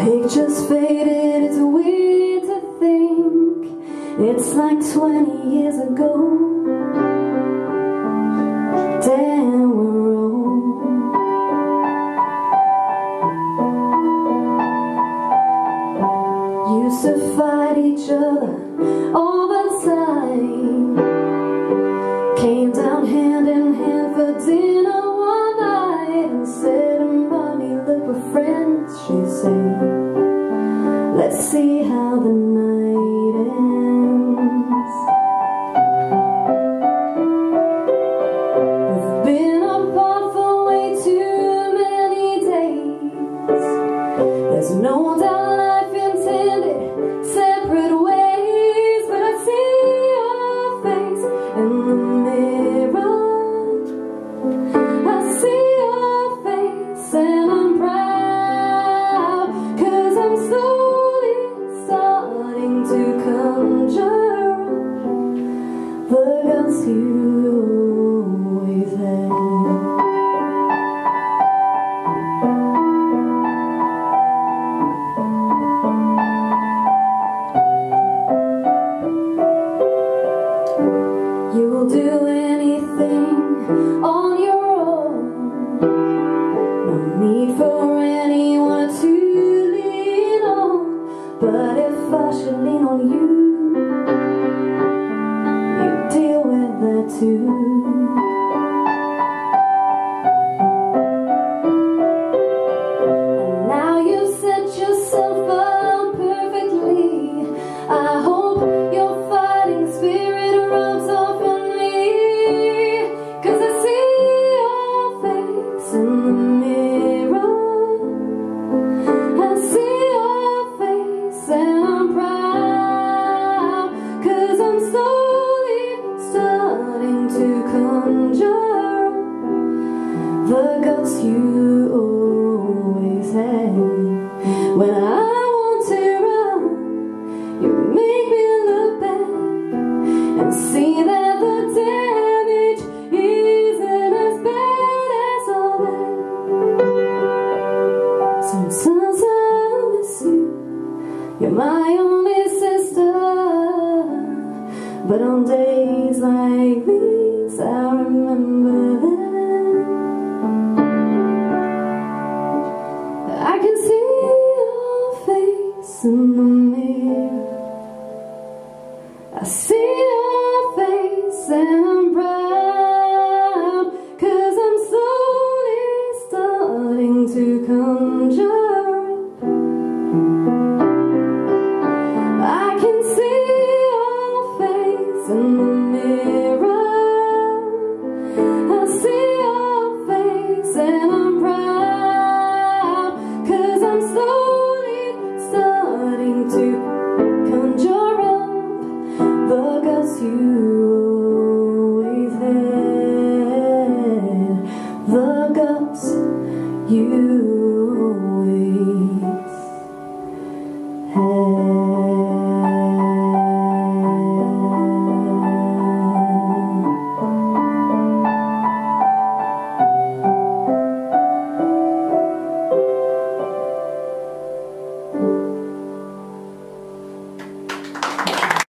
Pictures faded, it's weird to think. It's like 20 years ago. Damn, we're old Used to fight each other all the time. Came down hand in hand for dinner You You'll do anything on your own. No need for anyone to lean on. But if I should lean on you ghosts you always had. When I want to run, you make me look back and see that the damage isn't as bad as all that. Sometimes I miss you. You're my only sister. But on days like these, I remember that. Can see your face in the mirror. I see your face and I'm proud Cause I'm slowly starting to conjure I can see your face in the mirror I see you